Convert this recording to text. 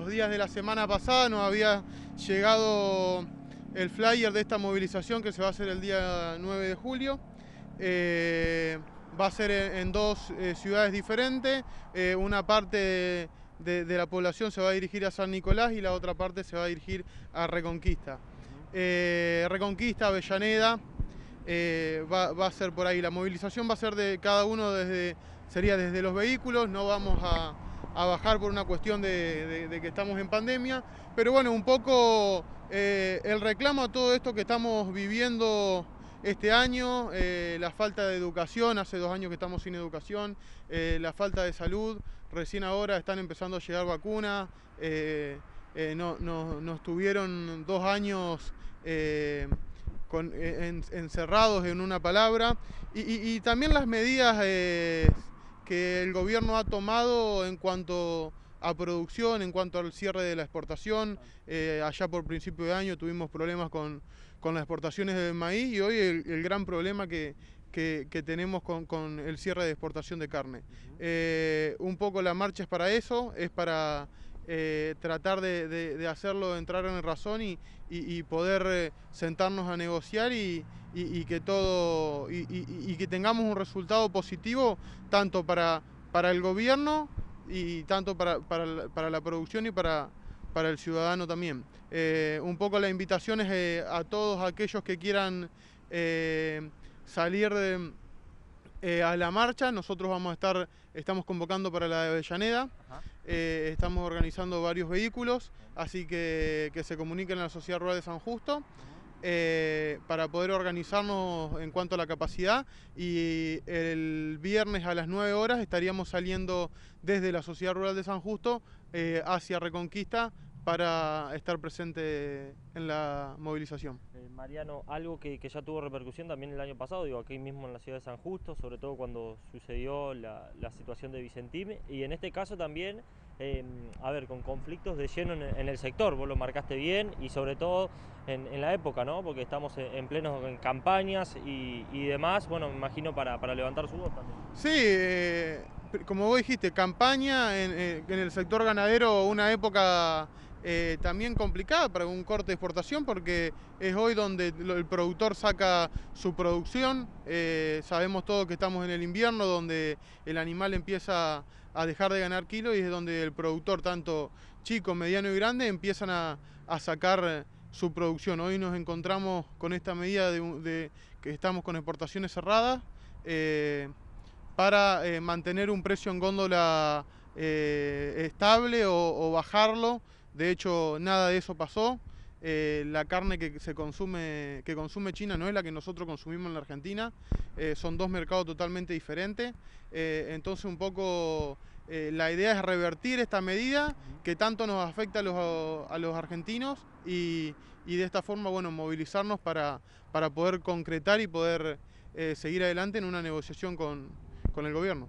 los días de la semana pasada nos había llegado el flyer de esta movilización que se va a hacer el día 9 de julio. Eh, va a ser en, dos eh, ciudades diferentes. Eh, una parte de, la población se va a dirigir a San Nicolás y la otra parte se va a dirigir a Reconquista. Reconquista, Avellaneda, va, a ser por ahí. La movilización va a ser de cada uno desde, sería desde los vehículos, no vamos a, bajar por una cuestión de, que estamos en pandemia, pero bueno, un poco el reclamo a todo esto que estamos viviendo este año, eh, la falta de educación, hace dos años que estamos sin educación, eh, la falta de salud, recién ahora están empezando a llegar vacunas, eh, no, nos tuvieron dos años encerrados en una palabra. Y, también las medidas que el gobierno ha tomado en cuanto a producción, en cuanto al cierre de la exportación, allá por principio de año tuvimos problemas con con las exportaciones de maíz y hoy el, gran problema que, tenemos con, el cierre de exportación de carne. Eh, un poco la marcha es para eso, es para eh, tratar de, hacerlo entrar en razón y, poder eh, sentarnos a negociar y, que todo y, que tengamos un resultado positivo tanto para, el gobierno y tanto para, la producción y para, el ciudadano también. Eh, un poco la invitación es a todos aquellos que quieran eh, a la marcha. Nosotros vamos a estar, estamos convocando para la de Avellaneda, estamos organizando varios vehículos, así que que se comuniquen a la Sociedad Rural de San Justo. para poder organizarnos en cuanto a la capacidad y el viernes a las 9 horas estaríamos saliendo desde la Sociedad Rural de San Justo eh, hacia Reconquista para estar presente en la movilización. Eh, Mariano, algo que, ya tuvo repercusión también el año pasado, digo, aquí mismo en la ciudad de San Justo, sobre todo cuando sucedió la, situación de Vicentín, y en este caso también, em, a ver, con conflictos de lleno en, el sector, vos lo marcaste bien, y sobre todo en, la época, ¿no? Porque estamos en, plenos en campañas y, demás, bueno, me imagino para, levantar su voz también. Sí, eh, como vos dijiste, campaña eh, en, el sector ganadero, una época eh, también complicada para un corte de exportación porque es hoy donde el productor saca su producción. Eh, sabemos todos que estamos en el invierno donde el animal empieza a dejar de ganar kilos y es donde el productor, tanto chico, mediano y grande, empiezan a, sacar su producción. Hoy nos encontramos con esta medida de, que estamos con exportaciones cerradas para eh, mantener un precio en góndola eh, estable o, bajarlo. De hecho, nada de eso pasó. Eh, la carne que se consume, que consume China no es la que nosotros consumimos en la Argentina. son dos mercados totalmente diferentes. entonces, un poco la idea es revertir esta medida que tanto nos afecta a los, argentinos y, de esta forma, bueno, movilizarnos para, para poder concretar y poder seguir adelante en una negociación con, con el gobierno.